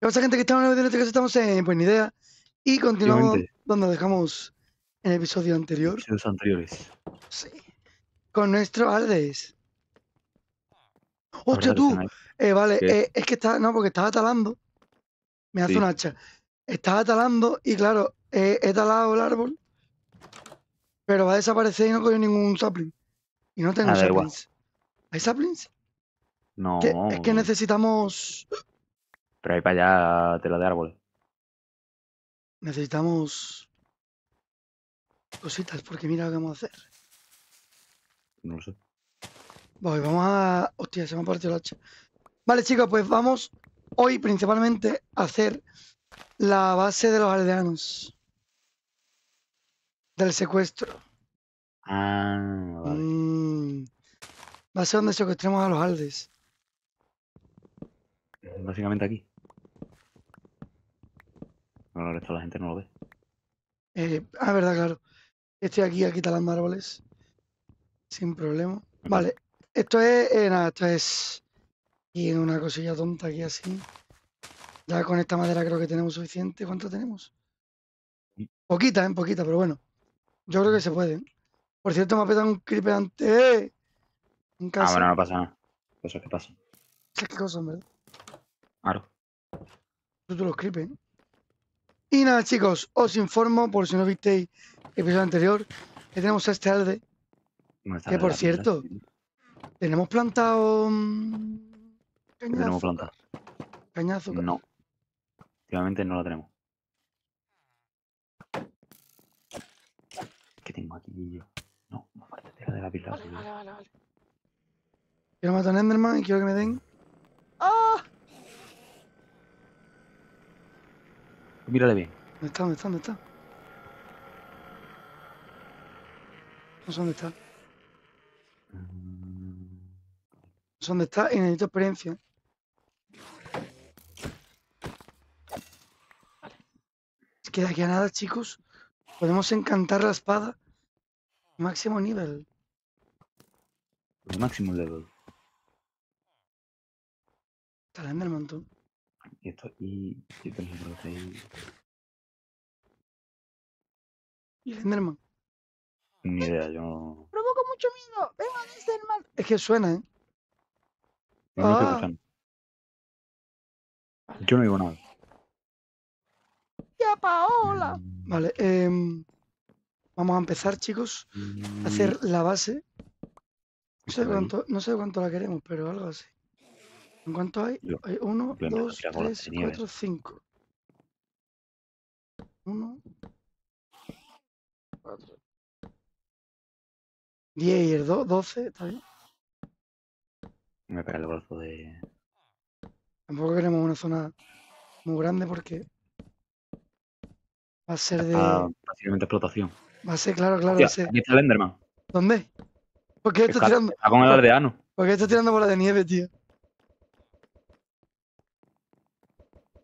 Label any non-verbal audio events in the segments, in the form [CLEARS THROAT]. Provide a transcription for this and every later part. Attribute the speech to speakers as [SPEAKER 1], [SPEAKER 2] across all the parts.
[SPEAKER 1] ¿Qué pasa, gente que está en vídeo que estamos en Pues Ni Idea? Y continuamos donde dejamos en el episodio anterior.
[SPEAKER 2] Episodios anteriores.
[SPEAKER 1] Sí. Con nuestros Aldes. ¡Hostia, tú! Eh, vale, eh, es que está, no, porque estaba talando. Me hace
[SPEAKER 2] Sí.
[SPEAKER 1] un hacha. Estaba talando y claro, eh, he talado el árbol, pero va a desaparecer y no cogido ningún sapling. Y no tengo
[SPEAKER 2] Ah,
[SPEAKER 1] saplings. ¿Hay saplings?
[SPEAKER 2] No,
[SPEAKER 1] es que necesitamos.
[SPEAKER 2] Pero hay para allá tela de árboles.
[SPEAKER 1] Necesitamos. Cositas, porque mira lo que vamos a hacer.
[SPEAKER 2] No lo sé.
[SPEAKER 1] Voy, vamos a. Hostia, se me ha partido el hacha. Vale, chicos, pues vamos hoy principalmente a hacer la base de los aldeanos. Del secuestro.
[SPEAKER 2] Ah, vale.
[SPEAKER 1] Mm, base donde secuestremos a los aldes.
[SPEAKER 2] Básicamente aquí. Bueno, el resto de la gente no lo ve.
[SPEAKER 1] Eh, ah, verdad, claro. Estoy aquí, aquí talando árboles. Sin problema. Vale. Esto es. eh, nada, esto es. Y una cosilla tonta aquí así. Ya con esta madera creo que tenemos suficiente. ¿Cuánto tenemos? Poquita, ¿eh? Poquita, pero bueno. Yo creo que se puede. Por cierto, me ha petado un creeper antes. ¡Eh! En
[SPEAKER 2] Ah,
[SPEAKER 1] casa.
[SPEAKER 2] bueno, no pasa nada. Cosas que pasan.
[SPEAKER 1] ¿Sabes qué cosa, en verdad?
[SPEAKER 2] Claro.
[SPEAKER 1] Tú te los creepers. Y nada, chicos, os informo, por si no visteis el episodio anterior, que tenemos a este alde.
[SPEAKER 2] ¿Dónde está
[SPEAKER 1] Que, por cierto, Tenemos plantado. mm,
[SPEAKER 2] ¿Qué
[SPEAKER 1] Caña de
[SPEAKER 2] tenemos
[SPEAKER 1] azúcar.
[SPEAKER 2] planta?
[SPEAKER 1] Caña de azúcar.
[SPEAKER 2] No. Últimamente no la tenemos. ¿Qué tengo aquí yo? No, tela de la pila.
[SPEAKER 1] Vale, vale, vale, vale. Quiero matar a un Enderman y quiero que me den.
[SPEAKER 2] Mírale bien.
[SPEAKER 1] ¿Dónde está? ¿Dónde está? ¿Dónde está? No sé dónde está. No sé dónde está y necesito experiencia. Es que de aquí a nada, chicos, podemos encantar la espada. Máximo nivel.
[SPEAKER 2] El máximo level.
[SPEAKER 1] Está el Enderman, tú.
[SPEAKER 2] Y esto, y. Yo tengo hacer ahí.
[SPEAKER 1] Y el Enderman.
[SPEAKER 2] Ni idea, yo no.
[SPEAKER 1] Provoco mucho miedo. Venga, Enderman. Es que suena, ¿eh?
[SPEAKER 2] Yo no estoy
[SPEAKER 1] Ah.
[SPEAKER 2] Yo no digo nada.
[SPEAKER 1] ¡Ya, Paola!
[SPEAKER 2] Mm,
[SPEAKER 1] Vale, em, vamos a empezar, chicos, a hacer la base. No sé cuánto, no sé cuánto la queremos, pero algo así. ¿En cuánto hay?
[SPEAKER 2] Yo-
[SPEAKER 1] Hay uno,
[SPEAKER 2] yo empiezo a
[SPEAKER 1] dos, tres, cuatro, cinco. Uno. Cuatro. Diez y el dos, doce, está bien.
[SPEAKER 2] Me pega el brazo de.
[SPEAKER 1] Tampoco queremos una zona muy grande porque va a ser de.
[SPEAKER 2] Ah, básicamente explotación.
[SPEAKER 1] Va a ser, claro, claro, va
[SPEAKER 2] Hostia,
[SPEAKER 1] a ser.
[SPEAKER 2] aquí está el Enderman.
[SPEAKER 1] ¿Dónde? ¿Por qué estás
[SPEAKER 2] Está,
[SPEAKER 1] tirando?
[SPEAKER 2] está con el aldeano.
[SPEAKER 1] ¿Por qué estás tirando bola de nieve, tío?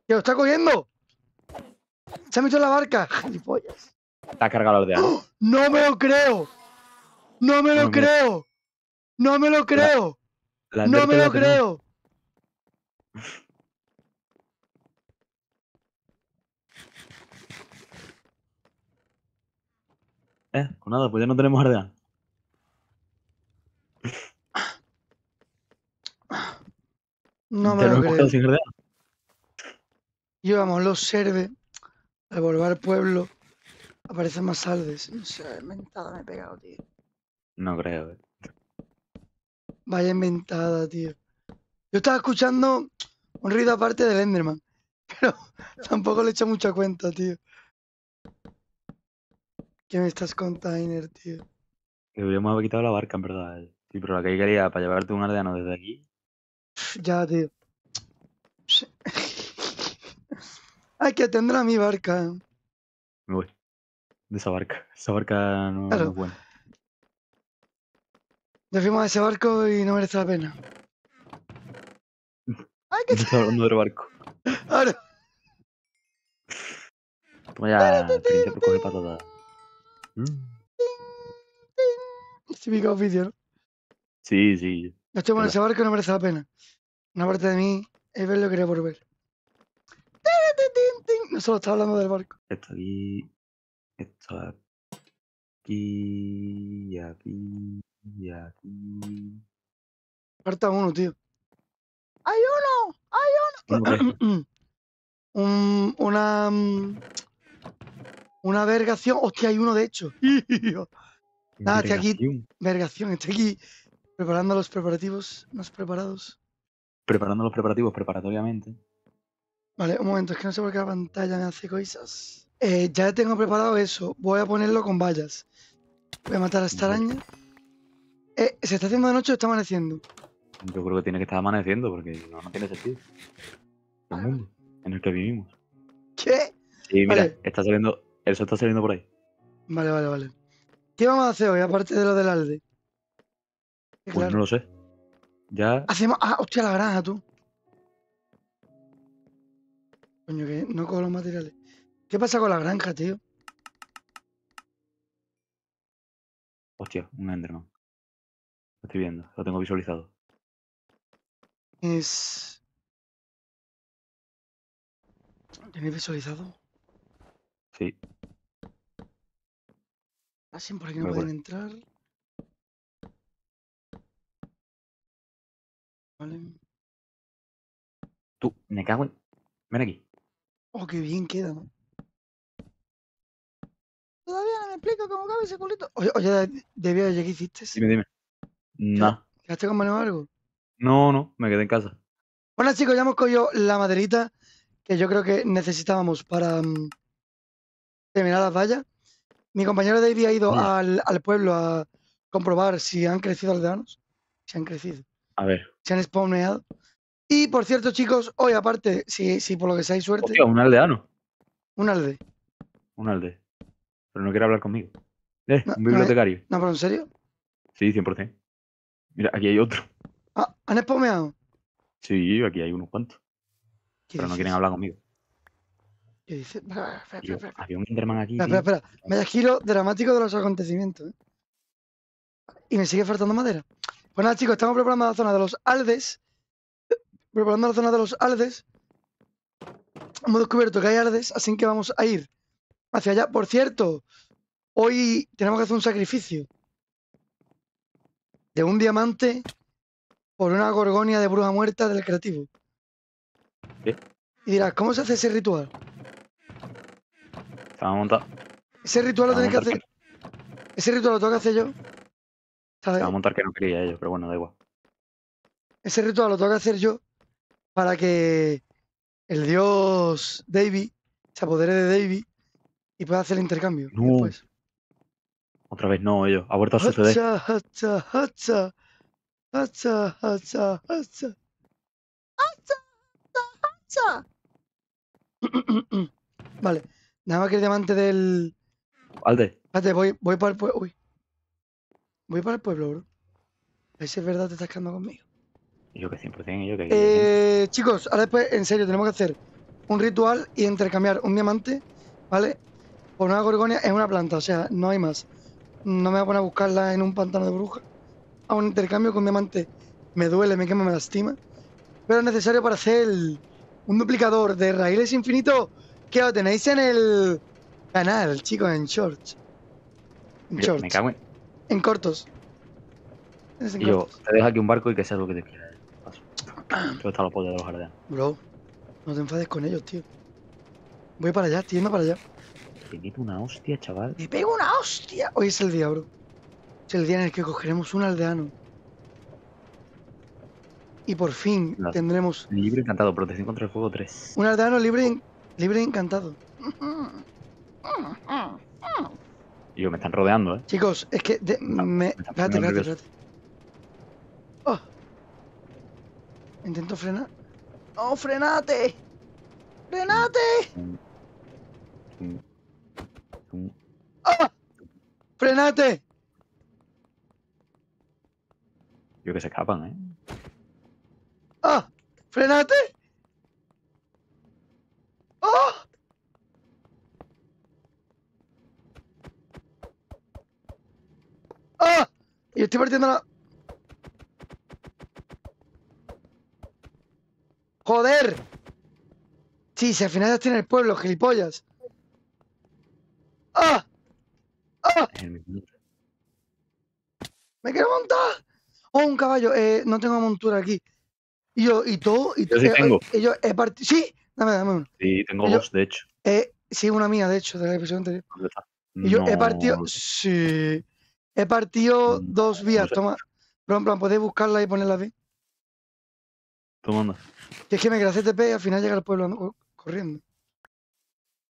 [SPEAKER 1] ¡Que lo está cogiendo! ¡Se ha metido en la barca! [LAUGHS] ¡Gilipollas!
[SPEAKER 2] Está cargado el aldeano.
[SPEAKER 1] ¡Oh! [GASPS] ¡No me lo creo! ¡No me lo
[SPEAKER 2] No,
[SPEAKER 1] creo! ¡No me lo creo!
[SPEAKER 2] La
[SPEAKER 1] ¡No me lo creo! [LAUGHS]
[SPEAKER 2] Eh, pues nada, pues ya no tenemos aldeano.
[SPEAKER 1] No [LAUGHS] me lo creo.
[SPEAKER 2] sin.
[SPEAKER 1] Llevamos los serve al volver al pueblo aparecen más aldes. No sé, mentada me he pegado, tío.
[SPEAKER 2] No creo, eh.
[SPEAKER 1] Vaya inventada, tío. Yo estaba escuchando un ruido aparte del Enderman, [LAUGHS] pero tampoco le he hecho mucha cuenta, tío. ¿Qué me estás container, tío?
[SPEAKER 2] Deberíamos haber quitado la barca, en verdad. eh. Sí, pero la que quería para llevarte un aldeano desde aquí.
[SPEAKER 1] Ya, tío. [TSK] Sí. Hay que atender a mi barca.
[SPEAKER 2] Me voy. De esa barca. Esa barca no,
[SPEAKER 1] Claro.
[SPEAKER 2] no es buena.
[SPEAKER 1] Ya fuimos a ese barco y no merece la pena. ¡Ay, que [LAUGHS]
[SPEAKER 2] estoy hablando del barco. [LAUGHS]
[SPEAKER 1] Ahora,
[SPEAKER 2] Toma ya experiencia por coger patatas. Mm.
[SPEAKER 1] típico oficio, ¿no?
[SPEAKER 2] Sí, sí.
[SPEAKER 1] Yo estoy en ese barco y no merece la pena. Una parte de mí es verlo y querer por ver. No solo está hablando del barco.
[SPEAKER 2] Esto aquí. Esto aquí. Y aquí. Y aquí.
[SPEAKER 1] Falta uno, tío. ¡Hay uno! ¡Hay
[SPEAKER 2] Uno! [CLEARS THROAT]
[SPEAKER 1] Un- una. mm, Una vergación. Hostia, hay uno de hecho. [LAUGHS] Nada, estoy aquí.
[SPEAKER 2] Vergación.
[SPEAKER 1] Vergación, estoy aquí preparando los preparativos. ¿Más preparados?
[SPEAKER 2] Preparando los preparativos preparatoriamente.
[SPEAKER 1] Vale, un momento, es que no sé por qué la pantalla me hace cosas. Eh, ya tengo preparado eso. Voy a ponerlo con vallas. Voy a matar a esta araña. Eh, ¿Se está haciendo de noche o está amaneciendo?
[SPEAKER 2] Yo creo que tiene que estar amaneciendo porque no, no tiene sentido. El mundo en el que vivimos.
[SPEAKER 1] ¿Qué?
[SPEAKER 2] Sí, mira,
[SPEAKER 1] Vale.
[SPEAKER 2] está saliendo. El sol está saliendo por ahí.
[SPEAKER 1] Vale, vale, vale. ¿Qué vamos a hacer hoy, aparte de lo del alde?
[SPEAKER 2] Pues
[SPEAKER 1] claro,
[SPEAKER 2] no lo sé. Ya.
[SPEAKER 1] Hacemos. Ah, hostia, la granja, tú. Coño, que no cojo los materiales. ¿Qué pasa con la granja, tío?
[SPEAKER 2] Hostia, un Enderman. Lo estoy viendo, lo tengo visualizado.
[SPEAKER 1] Es. ¿Tenéis visualizado?
[SPEAKER 2] Sí,
[SPEAKER 1] Así por aquí no pueden entrar. Vale.
[SPEAKER 2] tú, me cago en. Ven aquí.
[SPEAKER 1] Oh, qué bien queda, ¿no? Todavía no me explico cómo cabe ese culito. Oye, oye, de- Debbie, oye, ¿qué hiciste?
[SPEAKER 2] Dime, dime. Nah.
[SPEAKER 1] ¿Quedaste con Manuel o algo?
[SPEAKER 2] No, no, me quedé en casa.
[SPEAKER 1] Bueno, chicos, ya hemos cogido la maderita que yo creo que necesitábamos para mm, terminar las vallas. Mi compañero David ha ido al, al pueblo a comprobar si han crecido aldeanos. Si han crecido.
[SPEAKER 2] A ver.
[SPEAKER 1] Se han spawneado. Y por cierto, chicos, hoy aparte, si, si por lo que sea hay suerte,
[SPEAKER 2] Hostia, un aldeano.
[SPEAKER 1] un alde.
[SPEAKER 2] Un alde. Pero no quiere hablar conmigo. Eh,
[SPEAKER 1] No,
[SPEAKER 2] un bibliotecario.
[SPEAKER 1] No, pero en serio.
[SPEAKER 2] Sí, 100%. Mira, aquí hay otro.
[SPEAKER 1] Ah, ¿Han spawneado?
[SPEAKER 2] Sí, aquí hay unos cuantos.
[SPEAKER 1] ¿Qué
[SPEAKER 2] Pero no quieren hablar conmigo.
[SPEAKER 1] ¿Qué dices? Espera, espera,
[SPEAKER 2] Tío,
[SPEAKER 1] espera, espera.
[SPEAKER 2] había un Enderman aquí.
[SPEAKER 1] Espera, espera, espera. Vaya giro dramático de los acontecimientos. ¿eh? Y me sigue faltando madera. Pues nada, chicos, estamos preparando la zona de los Aldes. Preparando la zona de los Aldes. Hemos descubierto que hay Aldes, así que vamos a ir hacia allá. Por cierto, hoy tenemos que hacer un sacrificio de un diamante por una gorgonia de bruja muerta del creativo.
[SPEAKER 2] ¿Qué?
[SPEAKER 1] Y dirás, ¿cómo se hace ese ritual?
[SPEAKER 2] A montar.
[SPEAKER 1] Ese ritual lo tenéis que hacer. Ese ritual lo tengo que hacer yo.
[SPEAKER 2] Va a montar que no quería ellos, pero bueno, da igual.
[SPEAKER 1] Ese ritual lo tengo que hacer yo para que el dios Davy se apodere de Davy y pueda hacer el intercambio.
[SPEAKER 2] No.
[SPEAKER 1] después.
[SPEAKER 2] Otra vez no, ellos. Ha vuelto a suceder.
[SPEAKER 1] Hacha, hacha, hacha. Hacha, hacha, hacha. Hacha, hacha. Vale, nada más que el diamante del.
[SPEAKER 2] Alde,
[SPEAKER 1] Espérate, voy, voy para el pueblo. Uy. Voy para el pueblo, bro. A ver si es verdad te estás quedando conmigo.
[SPEAKER 2] Yo que 100% ellos que.
[SPEAKER 1] Eh, chicos, ahora después, en serio, tenemos que hacer un ritual y intercambiar un diamante, ¿vale? Por una gorgonia en una planta, o sea, no hay más. No me voy a poner a buscarla en un pantano de bruja. A un intercambio con diamante me duele, me quema, me lastima. Pero es necesario para hacer el- un duplicador de raíles infinito que lo tenéis en el canal, chicos, en shorts. En
[SPEAKER 2] Yo,
[SPEAKER 1] shorts.
[SPEAKER 2] me cago en.
[SPEAKER 1] En cortos. Es en
[SPEAKER 2] yo,
[SPEAKER 1] cortos.
[SPEAKER 2] te dejo aquí un barco y que sea lo que te quieras. Paso. Todo está los pollos de los aldeanos.
[SPEAKER 1] Bro, no te enfades con ellos, tío. Voy para allá, estoy yendo para allá.
[SPEAKER 2] Te meto una hostia, chaval.
[SPEAKER 1] ¡Me pego una hostia! Hoy es el día, bro. Es el día en el que cogeremos un aldeano. Y por fin tendremos
[SPEAKER 2] Libre encantado, protección contra el fuego 3.
[SPEAKER 1] un aldeano libre, libre encantado.
[SPEAKER 2] Yo, me están rodeando, ¿eh?
[SPEAKER 1] Chicos, es que de-
[SPEAKER 2] No,
[SPEAKER 1] me...
[SPEAKER 2] me está
[SPEAKER 1] Espérate, espérate, espérate. Intento frenar. ¡No, frenate! ¡Frenate!
[SPEAKER 2] Tum.
[SPEAKER 1] ¡Ah! ¡Frenate!
[SPEAKER 2] Yo que se escapan, ¿eh?
[SPEAKER 1] ¡Ah! ¡Frenate! ¡Oh! ¡Ah! Y estoy partiendo la... ¡Joder! Si Sí, si al final ya tiene el pueblo, gilipollas. ¡Ah! ¡Ah! ¡Me quiero montar! ¡Oh, un caballo! Eh, no tengo montura aquí. Y yo, y todo. Y
[SPEAKER 2] Yo sí
[SPEAKER 1] eh,
[SPEAKER 2] tengo.
[SPEAKER 1] Yo he partido. Sí, dame, dame uno.
[SPEAKER 2] Sí, tengo
[SPEAKER 1] Yo-
[SPEAKER 2] dos, de hecho.
[SPEAKER 1] Eh, sí, una mía, de hecho, de la episodio anterior.
[SPEAKER 2] ¿Dónde está?
[SPEAKER 1] Y yo he partido. Sí. He partido dos vías.
[SPEAKER 2] sé.
[SPEAKER 1] Toma. Pero en plan, podéis buscarla y ponerla bien. Que es que me quedé TP y al final llega al pueblo corriendo.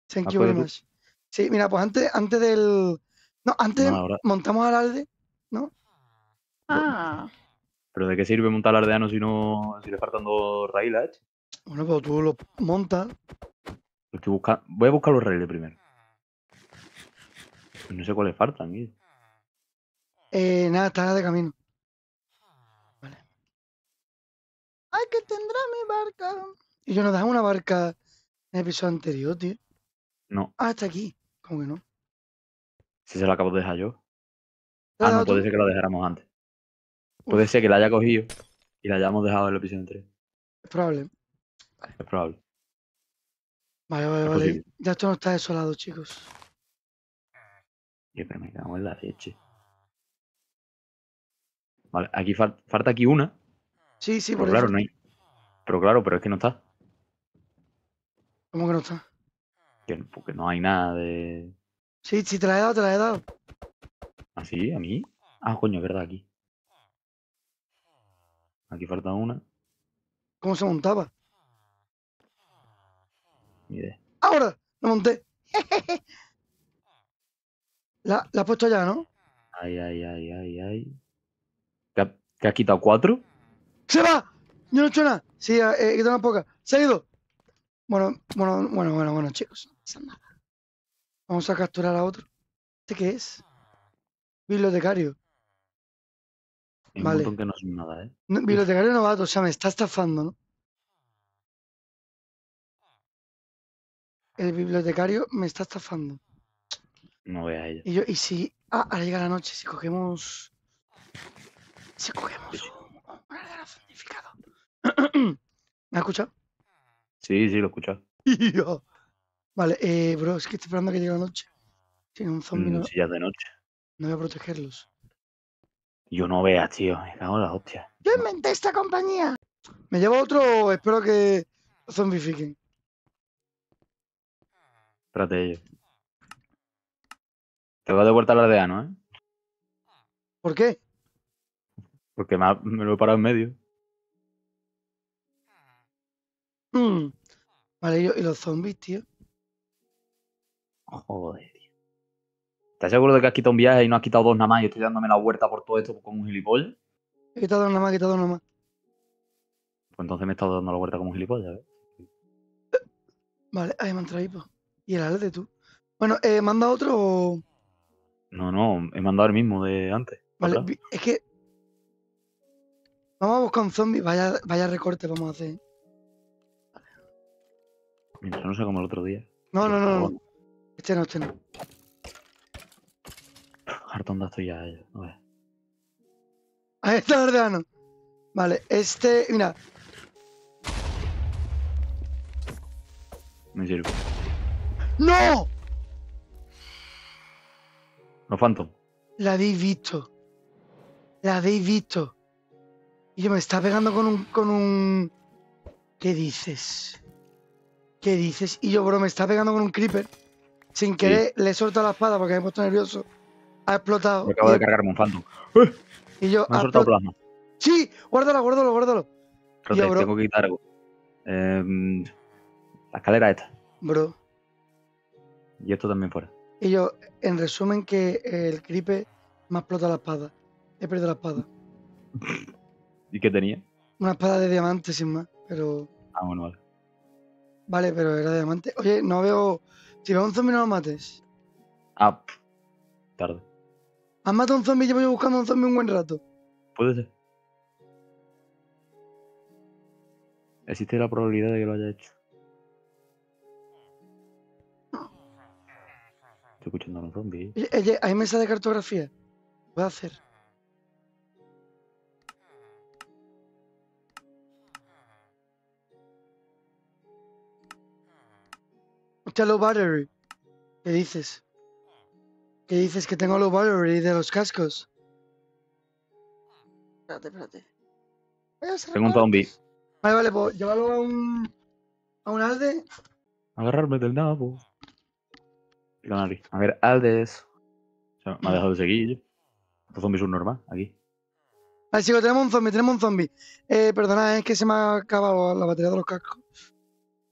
[SPEAKER 1] Thank you very much. Sí, mira, pues antes, antes del. No, antes
[SPEAKER 2] No, ahora-
[SPEAKER 1] montamos al alde.
[SPEAKER 3] Ah,
[SPEAKER 2] ¿Pero de qué sirve montar el aldeano si no si le faltan dos raíles?
[SPEAKER 1] Bueno, pues tú lo montas.
[SPEAKER 2] Estoy busca- Voy a buscar los raíles primero. Pues no sé cuáles faltan. tío.
[SPEAKER 1] Eh, nada, está de camino. Vale. ¡Ay, que tendrá mi barca! Y yo nos dejamos una barca en el episodio anterior, tío.
[SPEAKER 2] No,
[SPEAKER 1] Ah, está aquí. ¿Cómo que no?
[SPEAKER 2] si se la acabo de dejar yo.
[SPEAKER 1] ¿La has
[SPEAKER 2] Ah, no,
[SPEAKER 1] tú?
[SPEAKER 2] puede ser que la dejáramos antes. Puede ser que la haya cogido y la hayamos dejado en el episodio 3.
[SPEAKER 1] Es probable.
[SPEAKER 2] Es probable.
[SPEAKER 1] Vale, vale, vale.
[SPEAKER 2] posible.
[SPEAKER 1] Ya esto no está desolado, chicos.
[SPEAKER 2] Yo, pero me cago en la leche. Vale, aquí fal- falta aquí una.
[SPEAKER 1] Sí, sí,
[SPEAKER 2] Pero
[SPEAKER 1] por
[SPEAKER 2] claro,
[SPEAKER 1] eso.
[SPEAKER 2] no hay. Pero claro, pero es que no está.
[SPEAKER 1] ¿Cómo que no está?
[SPEAKER 2] Que, porque no hay nada de.
[SPEAKER 1] Sí, sí, te la he dado, te la he dado.
[SPEAKER 2] ¿Así? ¿A mí? Ah, coño, es verdad, aquí. Aquí falta una.
[SPEAKER 1] ¿Cómo se montaba? ¡Ahora! ¡Lo monté! [LAUGHS] la, la has puesto ya, ¿no?
[SPEAKER 2] Ay, ay, ay, ay, ay. ¿Te, ha- te has quitado cuatro?
[SPEAKER 1] ¡Se va! Yo no he hecho nada. Sí, eh, quitado una poca. ¡Se ha ido! Bueno, bueno, bueno, bueno, bueno, chicos. No pasa nada. Vamos a capturar a otro. ¿Este qué es? Bibliotecario.
[SPEAKER 2] Hay
[SPEAKER 1] Vale.
[SPEAKER 2] que no son nada, ¿eh?
[SPEAKER 1] No, bibliotecario novato, o sea, me está estafando, ¿no? El bibliotecario me está estafando.
[SPEAKER 2] No veas ella.
[SPEAKER 1] Y yo, y si. Ah, ahora llega la noche, si cogemos. Si cogemos [CLEARS THROAT] ¿Me has escuchado?
[SPEAKER 2] Sí, sí, lo he escuchado. [LAUGHS]
[SPEAKER 1] Vale, eh, bro, es que estoy esperando a que llegue la noche. No, un zombie
[SPEAKER 2] Mm,
[SPEAKER 1] no,
[SPEAKER 2] Si ya es de noche.
[SPEAKER 1] no voy a protegerlos.
[SPEAKER 2] Yo no veas, tío. Me cago en la hostia.
[SPEAKER 1] ¡Yo inventé esta compañía! ¿Me llevo otro o espero que lo zombifiquen?
[SPEAKER 2] Espérate ello. Te va de vuelta al aldeano, ¿eh?
[SPEAKER 1] ¿Por qué?
[SPEAKER 2] Porque me, ha- me lo he parado en medio.
[SPEAKER 1] Mm. Vale, y, los zombies, tío.
[SPEAKER 2] Joder, tío. ¿Estás seguro de que has quitado un viaje y no has quitado dos nada más y estoy dándome la vuelta por todo esto como un gilipollas?
[SPEAKER 1] He quitado una más, he quitado una más.
[SPEAKER 2] Pues entonces me he estado dando la vuelta como un gilipollas, ¿eh?
[SPEAKER 1] Vale, ahí me han traído. Y el alde tú. Bueno, eh, manda otro o.
[SPEAKER 2] No, no, he mandado el mismo de antes.
[SPEAKER 1] Vale, es que. Vamos a buscar un zombie. Vaya, vaya recorte vamos a hacer.
[SPEAKER 2] Eso no sé como el otro día.
[SPEAKER 1] No, no, no, no. Este no, este no.
[SPEAKER 2] De estoy ya. A ver.
[SPEAKER 1] Ahí está el aldeano. Vale, este. Mira,
[SPEAKER 2] Me sirve.
[SPEAKER 1] ¡No!
[SPEAKER 2] Los Phantom.
[SPEAKER 1] La habéis visto. La habéis visto. Y yo me está pegando con un. con un. ¿Qué dices? ¿Qué dices? Y yo, bro, me está pegando con un creeper. Sin querer, le he soltado la espada porque me he puesto nervioso. Ha explotado.
[SPEAKER 2] Me acabo de
[SPEAKER 1] y,
[SPEAKER 2] cargarme un Phantom.
[SPEAKER 1] y yo.
[SPEAKER 2] Me
[SPEAKER 1] ha
[SPEAKER 2] soltado plasma.
[SPEAKER 1] Sí, guárdalo, guárdalo, guárdalo.
[SPEAKER 2] Espérate,
[SPEAKER 1] Yo, bro.
[SPEAKER 2] tengo que quitar algo. Em, la escalera esta.
[SPEAKER 1] Bro.
[SPEAKER 2] Y esto también fuera.
[SPEAKER 1] Y yo, en resumen, que el creeper me ha explotado la espada. He perdido la espada. [LAUGHS]
[SPEAKER 2] ¿Y qué tenía?
[SPEAKER 1] Una espada de diamante sin más, pero.
[SPEAKER 2] Ah, bueno, vale.
[SPEAKER 1] Vale, pero era diamante. Oye, no veo. Si veo un zombie, no lo mates.
[SPEAKER 2] Ah, pff, tarde.
[SPEAKER 1] Has matado a un zombie llevo yo buscando a un zombie un buen rato.
[SPEAKER 2] Puede ser. Existe la probabilidad de que lo haya hecho. Estoy escuchando a un zombie.
[SPEAKER 1] Oye, oye, hay mesa de cartografía. Puedo hacer. Low battery. ¿Qué dices? ¿Qué dices que tengo low battery de los cascos? Espérate, espérate.
[SPEAKER 2] Tengo un zombie.
[SPEAKER 1] Vale, vale, pues llévalo a un. a un alde.
[SPEAKER 2] Agarrarme del nabo. Y la nariz. A ver, Aldes. O sea, me ha dejado de seguir. Estos zombies son normal, aquí.
[SPEAKER 1] Vale, chicos, tenemos un zombie, tenemos un zombie. Eh, perdonad, es que se me ha acabado la batería de los cascos.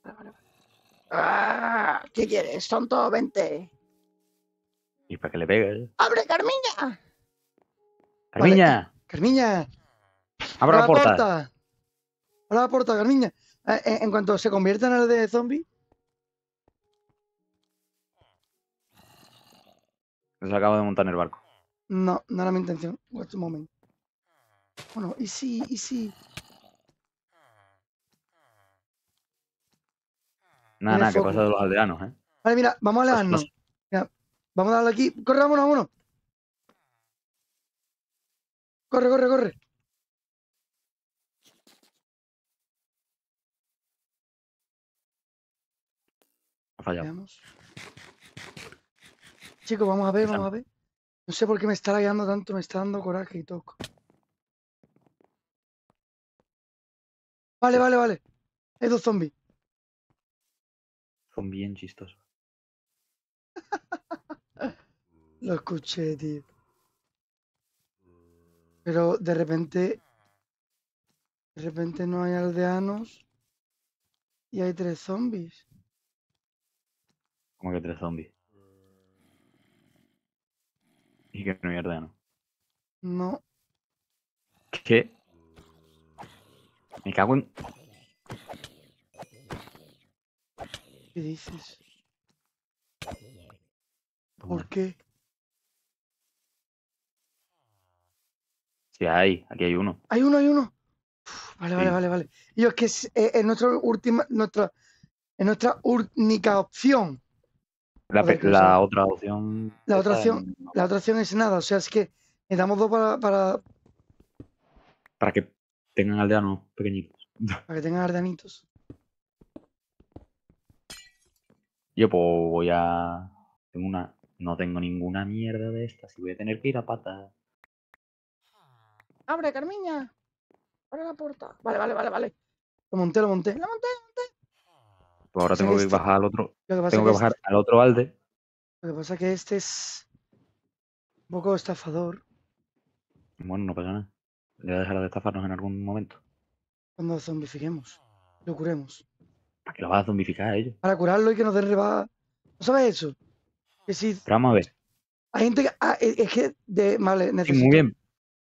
[SPEAKER 1] Vale, vale, vale. Ah, ¿Qué quieres, tonto? Vente.
[SPEAKER 2] Y para que le pegue.
[SPEAKER 1] ¡Abre, Carmiña!
[SPEAKER 2] ¡Carmiña!
[SPEAKER 1] Carmiña,
[SPEAKER 2] ¡Abra la puerta!
[SPEAKER 1] Abre la puerta, Carmiña. Eh, eh, en cuanto se convierta en el de zombie,
[SPEAKER 2] Se acaba de montar en el barco.
[SPEAKER 1] no, no era mi intención. Wait a moment. Bueno, y sí, y sí.
[SPEAKER 2] Nada, nada, que pasa de los aldeanos, ¿eh?
[SPEAKER 1] Vale, mira, vamos a. Mira, vamos a darle aquí. Corre, vámonos, vámonos. Corre, corre, corre.
[SPEAKER 2] Ha fallado.
[SPEAKER 1] Veamos. Chicos, vamos a ver, vamos a ver. No sé por qué me está lagueando tanto, me está dando coraje y toco. Vale, vale, vale. Hay dos zombies.
[SPEAKER 2] Son bien chistosos.
[SPEAKER 1] Lo escuché, tío. Pero de repente. De repente no hay aldeanos. Y hay tres zombies.
[SPEAKER 2] Como que tres zombies. Y que no hay aldeanos.
[SPEAKER 1] No.
[SPEAKER 2] ¿Qué? Me cago en.
[SPEAKER 1] ¿Qué dices? ¿Por qué?
[SPEAKER 2] Sí, hay. Aquí hay uno.
[SPEAKER 1] Hay uno, hay uno. Uf, vale, vale,
[SPEAKER 2] Sí.
[SPEAKER 1] vale, vale. Y yo es que es, eh, es nuestra última, nuestra, es nuestra única opción.
[SPEAKER 2] La, otra opción.
[SPEAKER 1] La otra opción-. La otra opción es nada. O sea, es que necesitamos dos para, para,
[SPEAKER 2] Para que tengan aldeanos pequeñitos.
[SPEAKER 1] para que tengan aldeanitos.
[SPEAKER 2] Yo, pues voy a. Tengo una. No tengo ninguna mierda de estas y voy a tener que ir a pata.
[SPEAKER 1] ¡Abre, Carmiña! ¡Abre la puerta! Vale, vale, vale, vale. Lo monté, lo monté. Lo monté.
[SPEAKER 2] Pues ahora tengo que
[SPEAKER 1] este-
[SPEAKER 2] bajar al otro.
[SPEAKER 1] Lo que pasa
[SPEAKER 2] Tengo
[SPEAKER 1] que
[SPEAKER 2] que bajar al otro alde.
[SPEAKER 1] este, lo que pasa que este es un poco estafador
[SPEAKER 2] Bueno, no pasa nada. Ya dejará de estafarnos en algún momento.
[SPEAKER 1] cuando zombifiquemos. Lo curemos.
[SPEAKER 2] ¿Para qué lo vas a zombificar a ellos?
[SPEAKER 1] Para curarlo y que nos den rebaja. ¿No sabes eso? Que si
[SPEAKER 2] Pero vamos a ver.
[SPEAKER 1] hay gente que. ah, es es que. De, vale,
[SPEAKER 2] Sí,
[SPEAKER 1] necesito.
[SPEAKER 2] muy bien.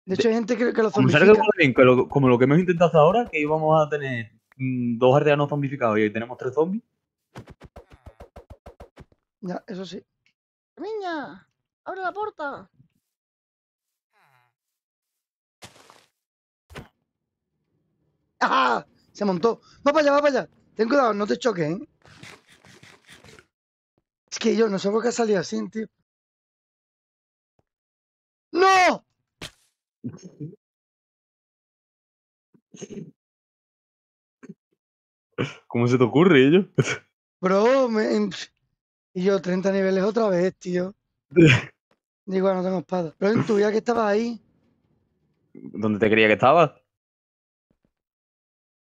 [SPEAKER 1] De hecho, hay gente que, que lo zombifica.
[SPEAKER 2] todo bien, que lo- como lo que hemos intentado hasta ahora, que íbamos a tener mm, dos aldeanos zombificados y hoy tenemos tres zombies.
[SPEAKER 1] Ya, eso sí. ¡Niña! ¡Abre la puerta! ¡Ah! Se montó. Va para allá, va para allá. Ten cuidado, no te choques, ¿eh? Es que yo no sé por qué salí así, tío. ¡No!
[SPEAKER 2] ¿Cómo se te ocurre, ellos?
[SPEAKER 1] Bro, me... y yo 30 niveles otra vez, tío. [LAUGHS] Digo, no tengo espada. Pero intuía que estaba ahí.
[SPEAKER 2] ¿Dónde te creía que estaba?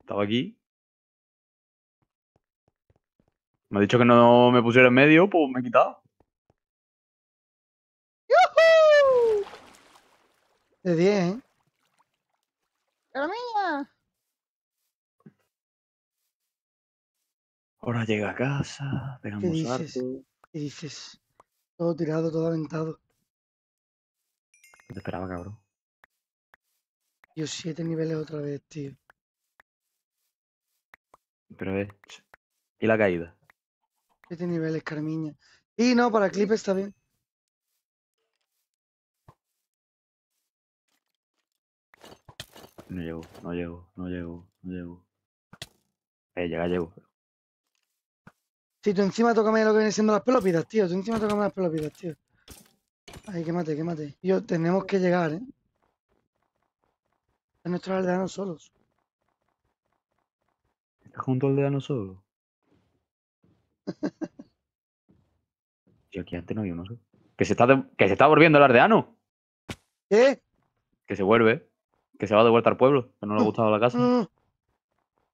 [SPEAKER 2] Estaba aquí. Me ha dicho que no me pusiera en medio, pues me he quitado.
[SPEAKER 1] ¡Yujú! De 10, ¿eh? ¡La mía!
[SPEAKER 2] Ahora llega a casa, pegamos
[SPEAKER 1] ¿Qué dices?
[SPEAKER 2] salto.
[SPEAKER 1] ¿Qué dices? Todo tirado, todo aventado.
[SPEAKER 2] ¿Qué te esperaba, cabrón?
[SPEAKER 1] Yo siete niveles otra vez, tío.
[SPEAKER 2] Pero es. ¿Y la caída?
[SPEAKER 1] Siete niveles, Carmiña. Y no, para clip está bien.
[SPEAKER 2] No llego, no llego, no llego, no llego. Eh, llega, llego.
[SPEAKER 1] Si tú encima tócame lo que viene siendo las pelopidas, tío. Tú encima tócame las pelopidas, tío. Ay, quémate, quémate. Yo, tenemos que llegar, ¿eh? A nuestros aldeanos solos.
[SPEAKER 2] ¿Estás junto al aldeano solo? Y aquí antes no había uno. ¿sí? Que se está, de- que se está volviendo el aldeano.
[SPEAKER 1] ¿Qué?
[SPEAKER 2] Que se vuelve. Que se va de vuelta al pueblo. Que no le ha gustado la casa.
[SPEAKER 1] No, no.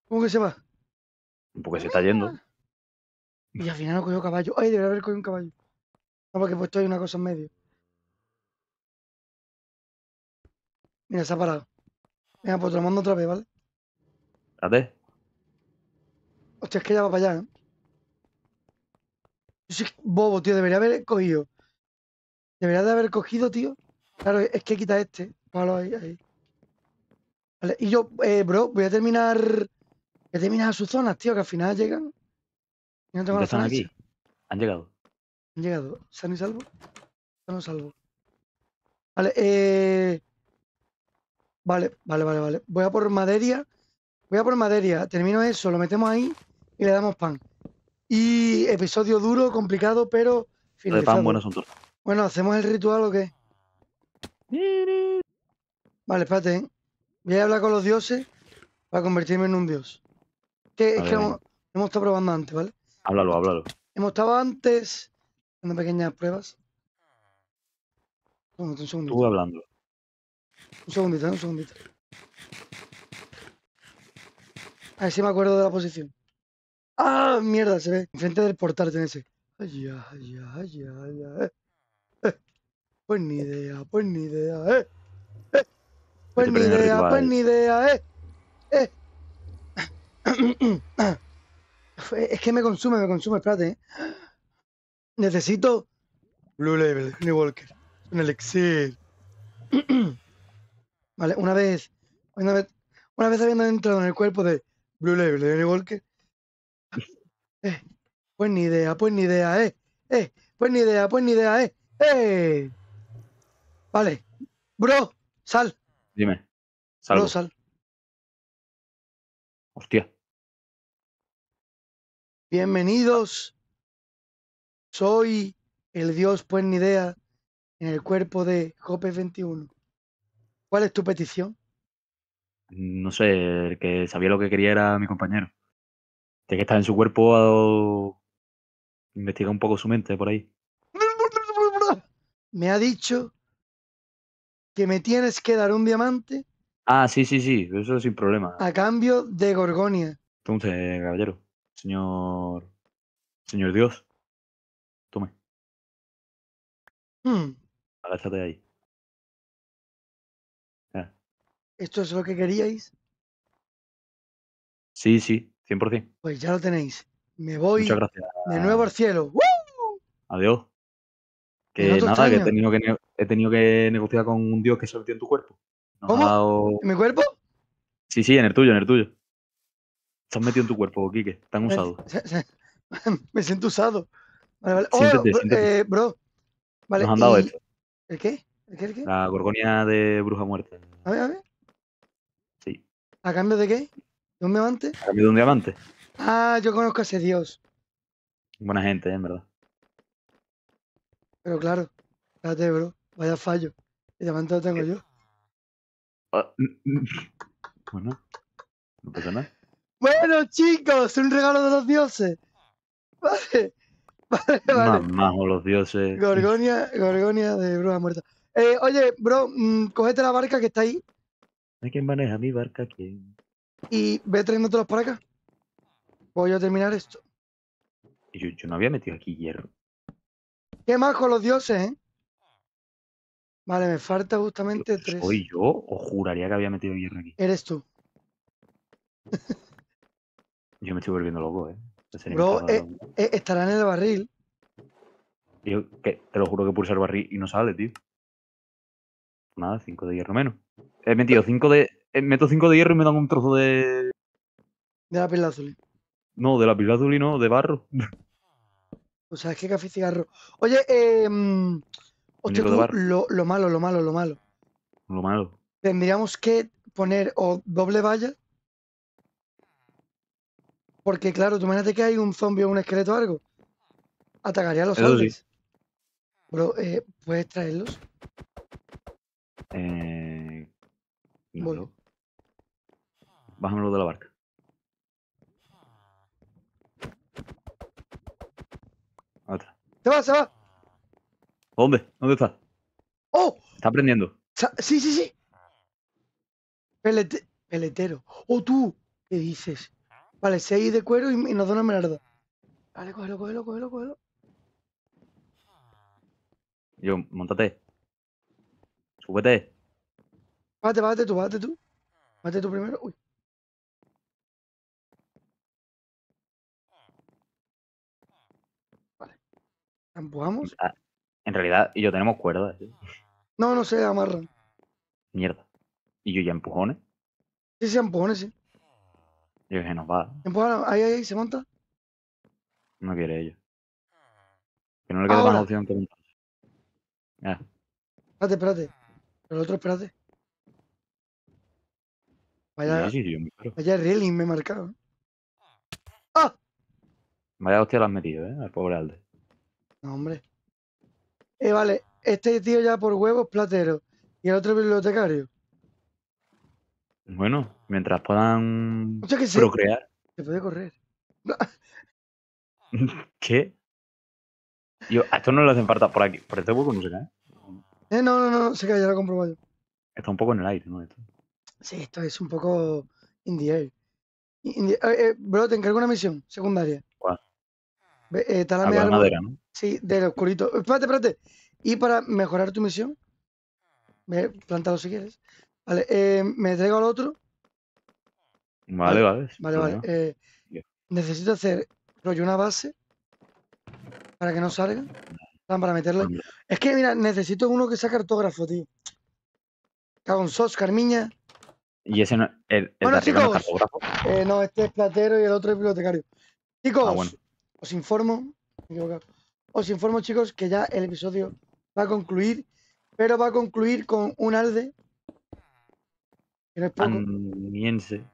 [SPEAKER 1] ¿Cómo que se va?
[SPEAKER 2] Porque se está yendo.
[SPEAKER 1] Y al final no cogió caballo. Ay, debería haber cogido un caballo. No, porque he puesto ahí una cosa en medio. Mira, se ha parado. Venga, pues te lo mando otra vez, ¿vale?
[SPEAKER 2] Espérate.
[SPEAKER 1] Hostia, es que ya va para allá, ¿eh? Yo soy bobo, tío. Debería haber cogido. Debería de haber cogido, tío. Claro, es que quita este. Palo ahí, ahí. Vale, y yo, eh, bro, voy a terminar. Voy a terminar sus zonas, tío, que al final llegan. Y no tengo
[SPEAKER 2] ¿Dónde
[SPEAKER 1] la
[SPEAKER 2] están aquí? Han llegado.
[SPEAKER 1] Han llegado. ¿Sano y salvo? Sano salvo. Vale, eh. Vale, vale, vale, vale. Voy a por materia. Voy a por materia. Termino eso, lo metemos ahí y le damos pan. Y episodio duro, complicado, pero finalizado.
[SPEAKER 2] buenos son.
[SPEAKER 1] Bueno, ¿hacemos el ritual o qué? Vale, espérate, ¿eh? Voy a hablar con los dioses para convertirme en un dios. Que, es que hemos, hemos estado probando antes, ¿vale?
[SPEAKER 2] Háblalo, háblalo.
[SPEAKER 1] Hemos estado antes haciendo pequeñas pruebas. Un segundito, un segundito.
[SPEAKER 2] Tú hablando.
[SPEAKER 1] Un segundito, ¿eh? un segundito. A ver si me acuerdo de la posición. ¡Ah! Mierda, se ve. Enfrente del portal tiene ese. Ay, ay, ay, ay, ya, eh. Eh. Pues ni idea, pues ni idea, eh. Eh. Pues ni idea, pues ni idea, eh. [COUGHS] Eh. Es que me consume, me consume, espérate, eh. Necesito Blue Label, New Walker. Un elixir. [COUGHS] Vale, una vez, una vez, una vez habiendo entrado en el cuerpo de Blue Label de Johnny Walker, eh, pues ni idea, pues ni idea, eh, eh, pues ni idea, pues ni idea, eh, eh. Vale, bro, sal,
[SPEAKER 2] Dime.
[SPEAKER 1] bro,
[SPEAKER 2] Salvo.
[SPEAKER 1] sal.
[SPEAKER 2] Hostia.
[SPEAKER 1] Bienvenidos. Soy el dios, pues ni idea, en el cuerpo de Jope 21. ¿Cuál es tu petición?
[SPEAKER 2] No sé, el que sabía lo que quería era mi compañero. Ya que está en su cuerpo, ha investiga un poco su mente por ahí.
[SPEAKER 1] Me ha dicho que me tienes que dar un diamante
[SPEAKER 2] Ah, sí, sí, sí, eso sin problema.
[SPEAKER 1] a cambio de Gorgonia.
[SPEAKER 2] Entonces, caballero, señor. Señor Dios. Tome,
[SPEAKER 1] Hmm,
[SPEAKER 2] agáchate ahí. Ah,
[SPEAKER 1] ¿Esto es lo que queríais?
[SPEAKER 2] Sí, sí, 100%.
[SPEAKER 1] Pues ya lo tenéis. Me voy
[SPEAKER 2] Muchas gracias.
[SPEAKER 1] de nuevo al cielo. ¡Woo!
[SPEAKER 2] Adiós.
[SPEAKER 1] Que
[SPEAKER 2] nada, que he
[SPEAKER 1] extraño.
[SPEAKER 2] tenido que, he tenido que negociar con un dios que se metió en tu cuerpo. Nos
[SPEAKER 1] ¿Cómo?
[SPEAKER 2] dado-
[SPEAKER 1] ¿En mi cuerpo?
[SPEAKER 2] Sí, sí, en el tuyo, en el tuyo. Han metido en tu cuerpo, Quique. Están
[SPEAKER 1] Me-
[SPEAKER 2] usados. [LAUGHS]
[SPEAKER 1] Me siento usado. Vale, vale. Oh,
[SPEAKER 2] Siéntete,
[SPEAKER 1] bro,
[SPEAKER 2] siéntete.
[SPEAKER 1] eh, bro. Vale,
[SPEAKER 2] Nos han dado
[SPEAKER 1] y-
[SPEAKER 2] esto.
[SPEAKER 1] ¿El qué? ¿El qué? ¿El qué?
[SPEAKER 2] La gorgonia de bruja muerta.
[SPEAKER 1] A ver, a ver.
[SPEAKER 2] Sí.
[SPEAKER 1] ¿A cambio de qué? ¿De un diamante?
[SPEAKER 2] A cambio de un diamante.
[SPEAKER 1] Ah, yo conozco a ese dios.
[SPEAKER 2] Buena gente, ¿eh? en verdad.
[SPEAKER 1] Pero claro, espérate, bro. Vaya fallo. El diamante lo tengo yo.
[SPEAKER 2] Ah. [LAUGHS] Bueno, no pasa nada.
[SPEAKER 1] Bueno, chicos, un regalo de los dioses. [LAUGHS] Vale, vale, vale.
[SPEAKER 2] Más los dioses.
[SPEAKER 1] Gorgonia, Gorgonia de bruja muerta. Eh, oye, bro, mm, cógete la barca que está ahí
[SPEAKER 2] ¿De quién maneja mi barca? ¿Quién?
[SPEAKER 1] Y ve trayéndotelos para acá. Voy a terminar esto.
[SPEAKER 2] Yo, yo no había metido aquí hierro.
[SPEAKER 1] ¿Qué más con los dioses, eh? Vale, me falta justamente tres.
[SPEAKER 2] ¿Soy yo o juraría que había metido hierro aquí?
[SPEAKER 1] Eres tú. [LAUGHS]
[SPEAKER 2] Yo me estoy volviendo loco, ¿eh?
[SPEAKER 1] Bro, eh, Eh, estará en el barril.
[SPEAKER 2] Yo que, te lo juro que pulsa el barril y no sale, tío. Nada, 5 de hierro menos. He metido 5 de. Meto 5 de hierro y me dan un trozo de.
[SPEAKER 1] De la pila azul.
[SPEAKER 2] No, de la azul y no, de barro.
[SPEAKER 1] O sea, es que café y cigarro. Oye, eh. mm, hostia, tú, lo, lo malo, lo malo, lo malo.
[SPEAKER 2] Lo malo.
[SPEAKER 1] Tendríamos que poner o doble valla. Porque, claro, tú imagínate que hay un zombie o un esqueleto o algo. Atacaría a los
[SPEAKER 2] sí.
[SPEAKER 1] zombies. Bro, eh, ¿puedes traerlos?
[SPEAKER 2] Eh. no,
[SPEAKER 1] Voy.
[SPEAKER 2] Bájamelo de la barca. Otra.
[SPEAKER 1] ¡Se va, se va!
[SPEAKER 2] ¿Dónde? ¿Dónde está?
[SPEAKER 1] ¡Oh!
[SPEAKER 2] Está prendiendo.
[SPEAKER 1] Sí, sí, sí. Pelete- peletero. ¡Oh, tú! ¿Qué dices? Vale, 6 de cuero y, y nos da una merda. Vale, cógelo, cógelo, cógelo, cógelo.
[SPEAKER 2] Yo, montate. Súbete.
[SPEAKER 1] Bájate, bájate tú, bájate tú. Bájate tú primero. Uy. ¿Empujamos?
[SPEAKER 2] Ah, en realidad, y yo tenemos cuerdas. ¿eh?
[SPEAKER 1] No, no sé, amarran.
[SPEAKER 2] Mierda. Y yo ya empujones.
[SPEAKER 1] Sí, sí, empujones, sí.
[SPEAKER 2] Yo dije, nos va.
[SPEAKER 1] Empujan, ahí, ahí, ahí, se monta.
[SPEAKER 2] No quiere ella. Que no le queda
[SPEAKER 1] Ahora.
[SPEAKER 2] más opción que montarse. Ya.
[SPEAKER 1] Espérate, espérate. El otro, espérate. Vaya,
[SPEAKER 2] Sí, sí, yo me espero.
[SPEAKER 1] vaya railing me he marcado. ¿eh? ¡Ah!
[SPEAKER 2] Vaya hostia la has metido, ¿eh? Al pobre Alde.
[SPEAKER 1] No, hombre. Eh, vale, este tío ya por huevos platero. Y el otro bibliotecario.
[SPEAKER 2] Bueno, mientras puedan
[SPEAKER 1] O sea que se,
[SPEAKER 2] procrear.
[SPEAKER 1] se puede correr. [LAUGHS]
[SPEAKER 2] ¿Qué? Yo, a esto no le hacen falta por aquí. Por este hueco no se cae.
[SPEAKER 1] Eh, no, no, no, se cae, ya lo he comprobado yo.
[SPEAKER 2] Está un poco en el aire, ¿no? Esto.
[SPEAKER 1] Sí, esto es un poco in the air. Eh, eh, bro, te encargo una misión secundaria. Ve, eh, árbol-
[SPEAKER 2] madera, ¿no?
[SPEAKER 1] Sí, del oscurito. Espérate, espérate. Y para mejorar tu misión, ve, plántalo si quieres. Vale, eh, me traigo al otro.
[SPEAKER 2] Vale, vale.
[SPEAKER 1] Vale, vale. eh, necesito hacer rollo una base para que no salga. Para meterle.
[SPEAKER 2] Hombre,
[SPEAKER 1] Es que, mira, necesito uno que sea cartógrafo, tío. Cago en sos, Carmiña.
[SPEAKER 2] Y ese no. El, el
[SPEAKER 1] Bueno,
[SPEAKER 2] de arriba no es
[SPEAKER 1] chicos.
[SPEAKER 2] cartógrafo.
[SPEAKER 1] Eh, no, este es platero y el otro es bibliotecario. Chicos,
[SPEAKER 2] Ah, bueno.
[SPEAKER 1] Os informo. Os informo, chicos, que ya el episodio va a concluir, pero va a concluir con un alde, que no es poco,
[SPEAKER 2] Aniense.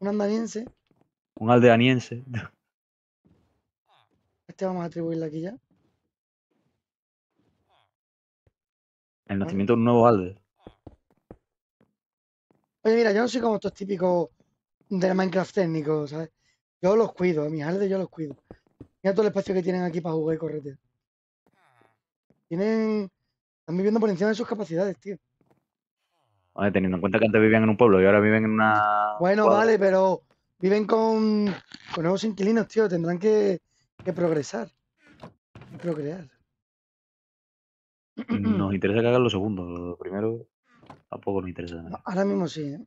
[SPEAKER 1] un andaniense.
[SPEAKER 2] Un aldeaniense.
[SPEAKER 1] Este vamos a atribuirle aquí ya.
[SPEAKER 2] El nacimiento de un nuevo alde.
[SPEAKER 1] Oye, mira, yo no soy como estos típicos de Minecraft técnicos, ¿sabes? Yo los cuido, a mis aldes yo los cuido. Mira todo el espacio que tienen aquí para jugar y corretear. Tienen... Están viviendo por encima de sus capacidades, tío.
[SPEAKER 2] Vale, teniendo en cuenta que antes vivían en un pueblo y ahora viven en una.
[SPEAKER 1] Bueno,
[SPEAKER 2] cuadra.
[SPEAKER 1] vale, pero viven con, con nuevos inquilinos, tío. Tendrán que, que progresar. Y procrear.
[SPEAKER 2] Nos [CLEARS THROAT] interesa que hagan lo segundo. Lo primero tampoco nos interesa nada.
[SPEAKER 1] No, ahora mismo sí, ¿eh?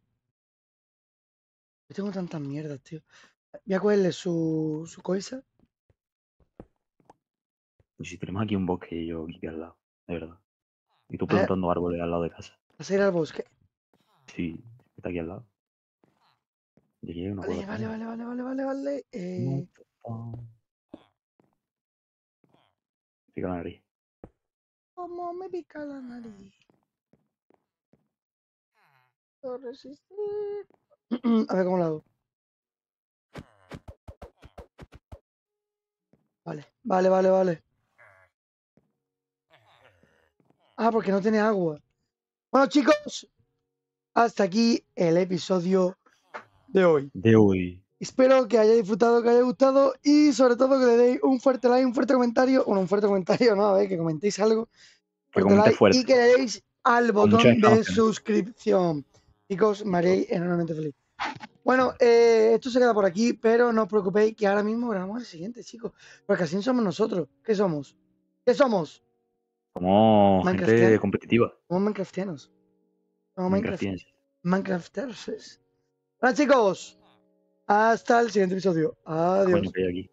[SPEAKER 1] Yo tengo tantas mierdas, tío. Voy a cogerle su, su coisa.
[SPEAKER 2] Y si tenemos aquí un bosque y yo aquí al lado, de verdad. Y tú
[SPEAKER 1] Eh.
[SPEAKER 2] plantando árboles al lado de casa.
[SPEAKER 1] Vas a ir al bosque.
[SPEAKER 2] Sí, está aquí al lado. Una
[SPEAKER 1] Vale, vale, vale, vale, vale, vale, vale. Eh,
[SPEAKER 2] Pica la nariz.
[SPEAKER 1] ¿Cómo me pica la nariz? Puedo resistir. [CLEARS THROAT] A ver cómo lo hago. Vale, vale, vale, vale. Ah, porque no tiene agua. Bueno, chicos, hasta aquí el episodio de hoy.
[SPEAKER 2] De hoy.
[SPEAKER 1] Espero que hayáis disfrutado, que haya gustado y sobre todo que le deis un fuerte like, un fuerte comentario. Bueno, un fuerte comentario, no, a ver, que comentéis algo.
[SPEAKER 2] Que
[SPEAKER 1] fuerte like
[SPEAKER 2] fuerte.
[SPEAKER 1] Y que le deis al botón de suscripción. Chicos, me haréis enormemente feliz. Bueno, eh, esto se queda por aquí, pero no os preocupéis que ahora mismo grabamos el siguiente, chicos. Porque así somos nosotros. ¿Qué somos? ¿Qué somos?
[SPEAKER 2] Somos gente competitiva.
[SPEAKER 1] Somos Minecraftianos. Somos Minecraft,
[SPEAKER 2] Minecraftienses.
[SPEAKER 1] Minecrafters. Bueno, chicos, hasta el siguiente episodio. Adiós.
[SPEAKER 2] Coño, hay aquí.